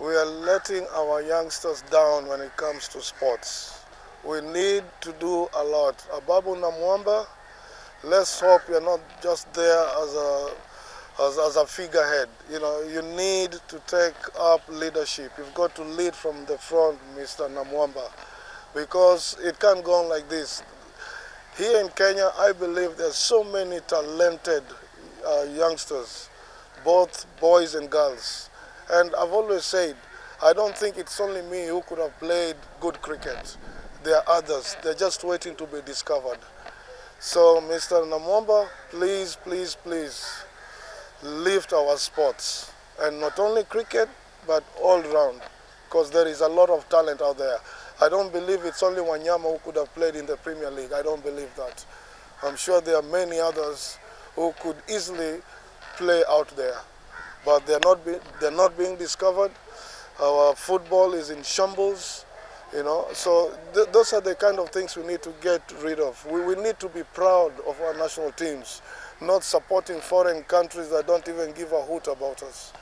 we are letting our youngsters down when it comes to sports. We need to do a lot. Ababu Namwamba, let's hope you're not just there as a as, as a figurehead. You know, you need to take up leadership. You've got to lead from the front, Mr. Namwamba, because it can't go on like this. Here in Kenya, I believe there's so many talented uh, youngsters, both boys and girls. And I've always said, I don't think it's only me who could have played good cricket. There are others. They're just waiting to be discovered. So, Mr. Namwamba, please, please, please, lift our sports. And not only cricket, but all round. Because there is a lot of talent out there. I don't believe it's only Wanyama who could have played in the Premier League. I don't believe that. I'm sure there are many others who could easily play out there. But they're not, be, they're not being discovered. Our football is in shambles, you know. So th those are the kind of things we need to get rid of. We, we need to be proud of our national teams, not supporting foreign countries that don't even give a hoot about us.